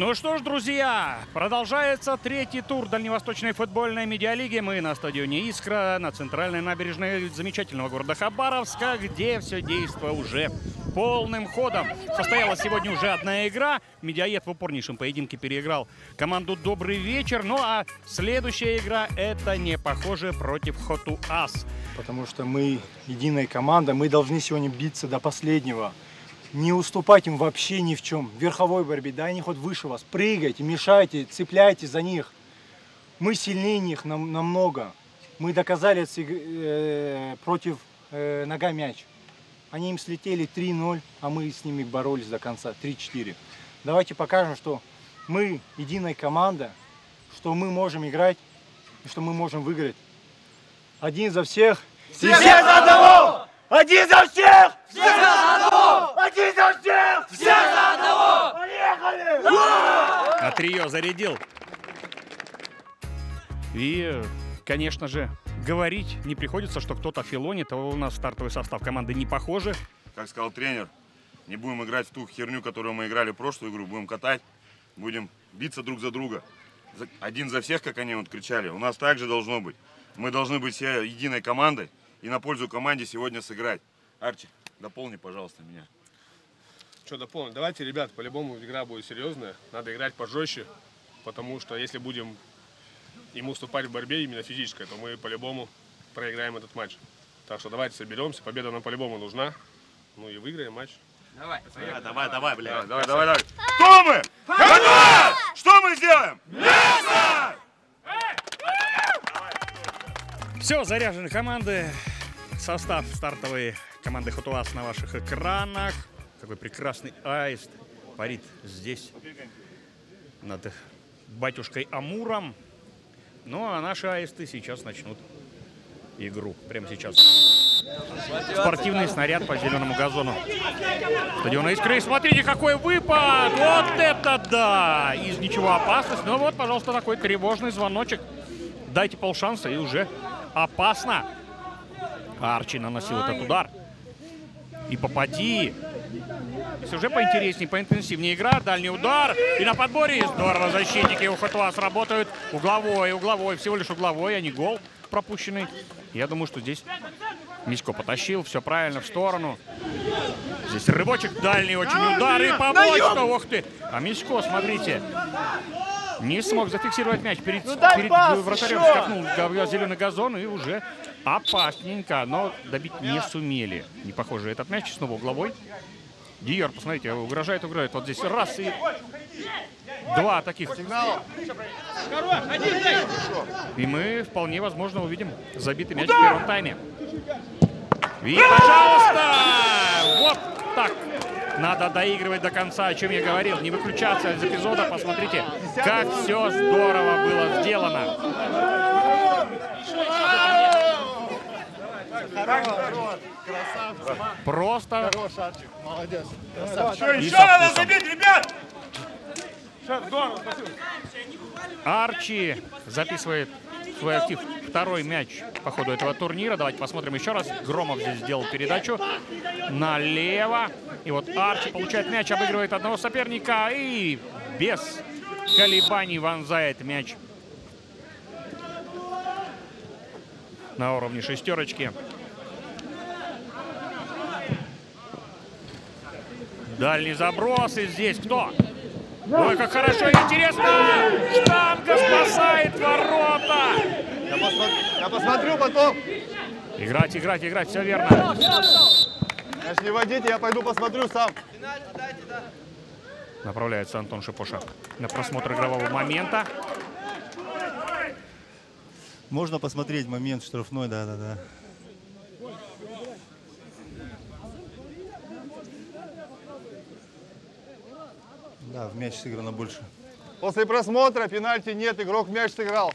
Ну что ж, друзья, продолжается третий тур Дальневосточной футбольной медиалиги. Мы на стадионе «Искра» на центральной набережной замечательного города Хабаровска, где все действие уже полным ходом. Состоялась сегодня уже одна игра. Медиаед в упорнейшем поединке переиграл команду «Добрый вечер». Ну а следующая игра – это не похоже против Хоту Ас. Потому что мы единая команда, мы должны сегодня биться до последнего не уступать им вообще ни в чем. В верховой борьбе, да, они хоть выше вас. Прыгайте, мешайте, цепляйте за них. Мы сильнее них нам, намного. Мы доказали э, против э, нога мяч. Они им слетели 3-0, а мы с ними боролись до конца 3-4. Давайте покажем, что мы единая команда, что мы можем играть и что мы можем выиграть. Один за всех. Все, все за! Один за всех! Все за одного! Один за всех! Все за одного! Поехали! А трио зарядил. И, конечно же, говорить не приходится, что кто-то филонит, а у нас стартовый состав команды не похожи. Как сказал тренер, не будем играть в ту херню, которую мы играли в прошлую игру, будем катать, будем биться друг за друга. Один за всех, как они вот кричали. У нас также должно быть. Мы должны быть все единой командой и на пользу команде сегодня сыграть. Арчи, дополни, пожалуйста, меня. Что дополнить? Давайте, ребят, по-любому игра будет серьезная. Надо играть пожестче, потому что если будем ему уступать в борьбе именно физической, то мы по-любому проиграем этот матч. Так что давайте соберемся, победа нам по-любому нужна. Ну и выиграем матч. Давай, давай, давай, давай, бля. Давай, давай, давай. Кто мы? Готовы! Что мы сделаем? Мясо! Все, заряжены команды. Состав стартовой команды Хотуас на ваших экранах. Какой прекрасный аист парит здесь над батюшкой Амуром. Ну а наши аисты сейчас начнут игру. Прямо сейчас. Спортивный снаряд по зеленому газону. Стадиона Искры. Смотрите, какой выпад! Вот это да! Из ничего опасность. Ну вот, пожалуйста, такой тревожный звоночек. Дайте полшанса и уже опасно. Арчи наносил этот удар. И попади. Здесь уже поинтереснее, поинтенсивнее игра. Дальний удар. И на подборе здорово защитники у Хатуас работают. Угловой, угловой. Всего лишь угловой, а не гол пропущенный. Я думаю, что здесь Мисько потащил. Все правильно, в сторону. Здесь рыбочек дальний очень удар. И побочка. Ох ты. А Мисько, смотрите. Не смог зафиксировать мяч. Перед, ну, перед вратарем скакнул зеленый газон и уже опасненько. Но добить не сумели. Не похоже этот мяч. Снова угловой. Диер, посмотрите, угрожает, угрожает. Вот здесь раз и два таких. И мы вполне возможно увидим забитый мяч в первом тайме. И, пожалуйста! Вот так. Надо доигрывать до конца, о чем я говорил. Не выключаться из эпизода. Посмотрите, как все здорово было сделано. Просто... Хорош, Арчик, молодец. Что, еще надо забить, ребят? Арчи записывает свой актив второй мяч по ходу этого турнира. Давайте посмотрим еще раз. Громов здесь сделал передачу налево. И вот Арчи получает мяч, обыгрывает одного соперника и без колебаний вонзает мяч на уровне шестерочки. Дальний заброс. И здесь кто? Ой, как хорошо и интересно! Штанга спасает ворота! Я, посмотрю, я посмотрю потом. Играть, играть, играть, все верно. Значит, не водите, я пойду посмотрю сам. Направляется Антон Шипоша на просмотр игрового момента. Можно посмотреть момент штрафной, да-да-да. Да, в мяч сыграно больше. После просмотра пенальти нет, игрок мяч сыграл.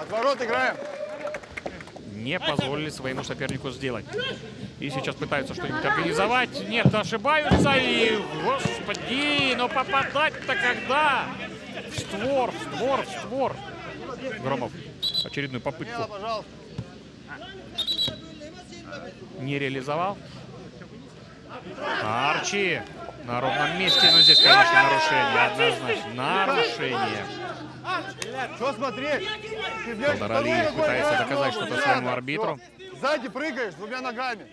От ворот играем. Не позволили своему сопернику сделать. И сейчас пытаются что-нибудь организовать. Нет, ошибаются. И, господи, но попадать-то когда? В створ, в створ, в створ. Громов очередную попытку не реализовал. Арчи на ровном месте, но здесь, конечно, нарушение. Однозначно. Нарушение. Что смотреть? Ты бьешь Алиев второй ногой, пытается доказать что-то своему арбитру. Сзади прыгаешь двумя ногами.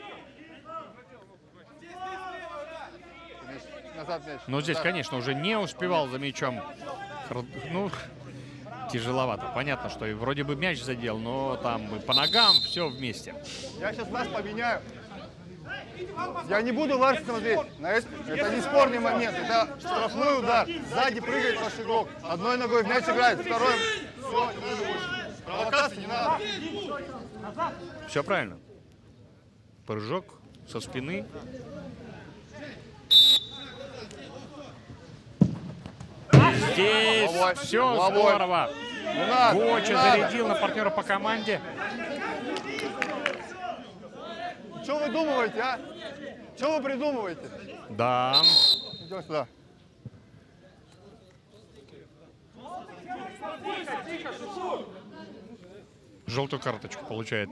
Назад мяч. Но здесь, конечно, уже не успевал за мячом. Ну, тяжеловато. Понятно, что и вроде бы мяч задел, но там и по ногам все вместе. Я сейчас вас поменяю. Я не буду Ларс смотреть. Это, не спорный момент. Это штрафной удар. Сзади прыгает ваш игрок. Одной ногой в мяч играет, второй. Все. Провокации не надо. Все правильно. Прыжок со спины. Здесь Головой, все головой. здорово. Не надо, не Гоча надо. зарядил на партнера по команде. Что вы думаете, а? Что вы придумываете? Да. Идем сюда. Желтую карточку получает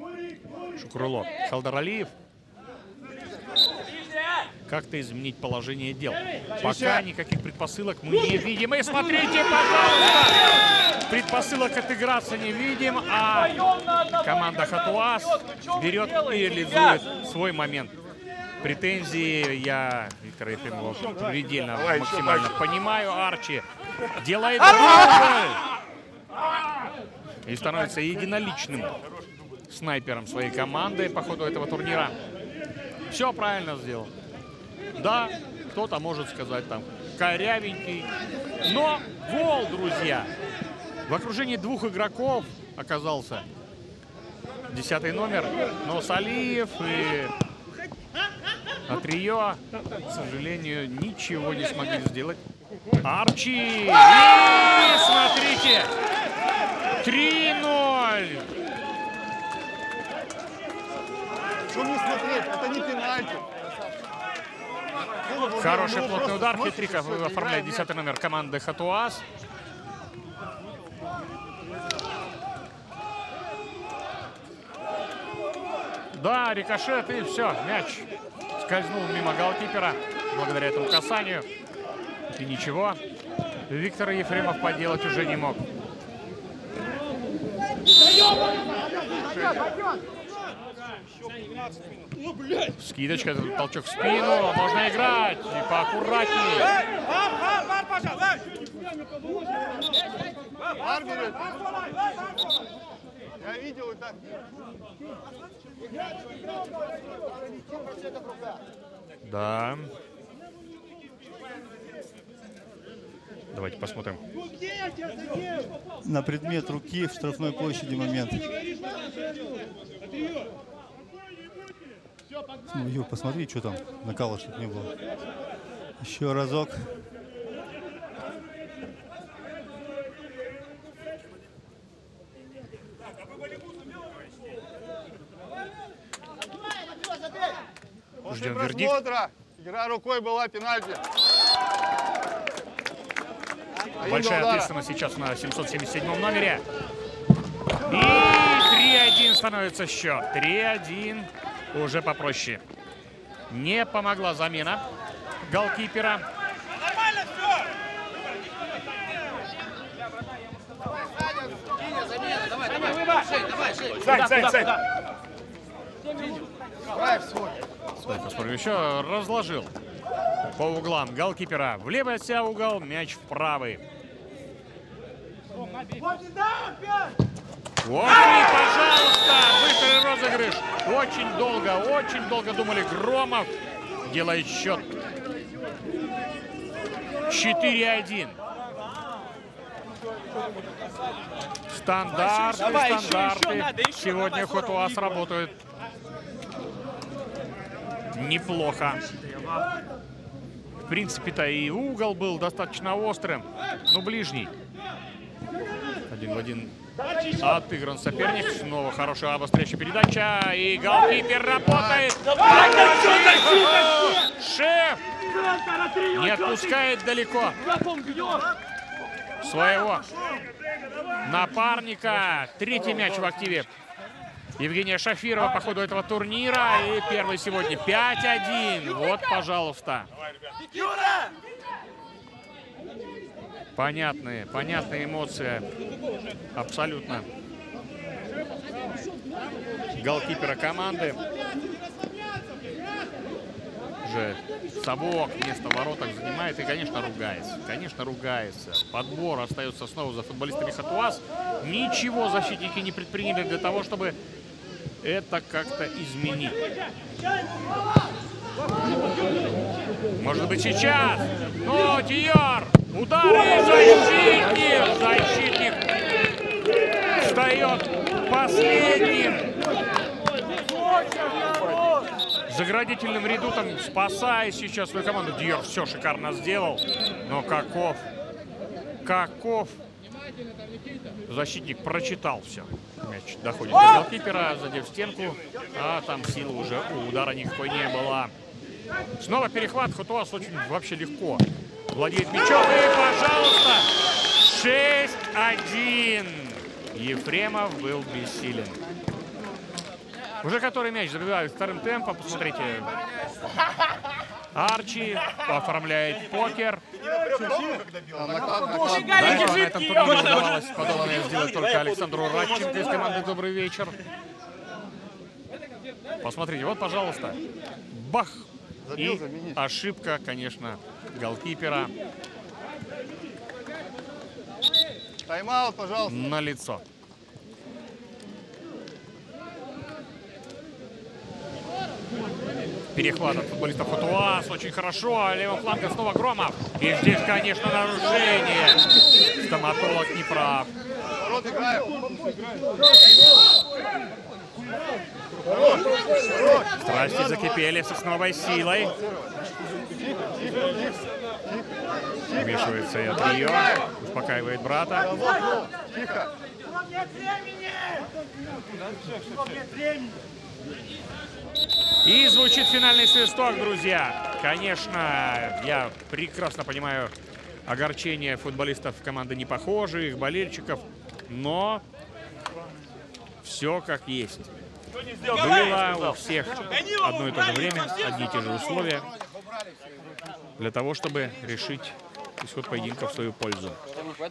Шукруло. Халдаралиев. Как-то изменить положение дел. Пока никаких предпосылок мы не видим. И смотрите, пожалуйста! Предпосылок отыграться не видим, а команда Хатуас берет и реализует свой момент. Претензии я Виктора Ефремова предельно максимально понимаю. Арчи делает и становится единоличным снайпером своей команды по ходу этого турнира. Все правильно сделал. Да, кто-то может сказать там корявенький, но гол, друзья. В окружении двух игроков оказался десятый номер, но Салиев и Атрио, к сожалению, ничего не смогли сделать. Арчи! И смотрите! 3-0! Что мне смотреть? Это не пенальти. Хороший плотный удар. всё, оформляет играем, 10 номер команды Хатуаз. Да, рикошет и все, мяч скользнул мимо голкипера благодаря этому касанию. И ничего, Виктор Ефремов поделать уже не мог. Скидочка, этот толчок в спину. Можно играть. И поаккуратнее. Я видел и так. Да. Давайте посмотрим. На предмет руки в штрафной площади момент. Ну, Юр, посмотри, что там. Накала чтоб не было. Еще разок. Ждем вердикт. игра рукой была пенальти. Большая ответственность сейчас на 777 номере. И 3-1 становится счет. 3-1 уже попроще. Не помогла замена голкипера. Давай посмотрим. Еще разложил по углам голкипера. В левый от себя угол, мяч в правый. Вот и, пожалуйста, быстрый розыгрыш. Очень долго, очень долго думали Громов. Делает счет 4-1. Стандарты, стандарты. Сегодня ход у вас работают неплохо. В принципе-то и угол был достаточно острым, но ближний. Один в один отыгран соперник. Снова хорошая обостряющая передача. И голкипер работает. Шеф не отпускает далеко своего напарника. Третий мяч в активе Евгения Шафирова по ходу этого турнира. И первый сегодня 5-1. Вот, пожалуйста. Понятные, понятные эмоции. Абсолютно. Голкипера команды. Уже совок место в воротах занимает и, конечно, ругается. Конечно, ругается. Подбор остается снова за футболистами Хатуаз. Ничего защитники не предприняли для того, чтобы это как-то изменить. Может быть сейчас. Но Тиор. Удар и защитник. Защитник встает последним. Заградительным редутом спасая сейчас свою команду. Диор все шикарно сделал. Но каков, каков защитник прочитал все. Мяч доходит до голкипера, задев стенку. А там силы уже у удара никакой не было. Снова перехват. Хутуас очень вообще легко владеет мячом. И, пожалуйста, 6-1. Ефремов был бессилен. Уже который мяч забивают вторым темпом. Посмотрите. Арчи оформляет покер. До этого на этом турнире удавалось подобное сделать только Александру Радченко из команды «Добрый вечер». Посмотрите, вот, пожалуйста. Бах! И ошибка, конечно, голкипера Тайм-аут, пожалуйста. на лицо. Перехват от футболистов Футуас. Очень хорошо. Левым флангом снова Громов. И здесь, конечно, нарушение. Стоматолог не прав. Играем. Страсти закипели с новой силой. Вмешивается и Атрио. Успокаивает брата. И звучит финальный свисток, друзья. Конечно, я прекрасно понимаю огорчение футболистов команды Не Похожи, их болельщиков, но все как есть. Было у всех одно и то же время, одни и те же условия для того, чтобы решить исход поединка в свою пользу.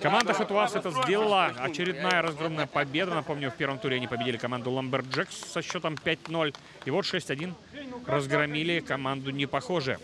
Команда Хату-АС это сделала. Очередная разгромная победа. Напомню, в первом туре они победили команду Lumberjacks со счетом 5-0. И вот 6-1 разгромили команду Непохоже.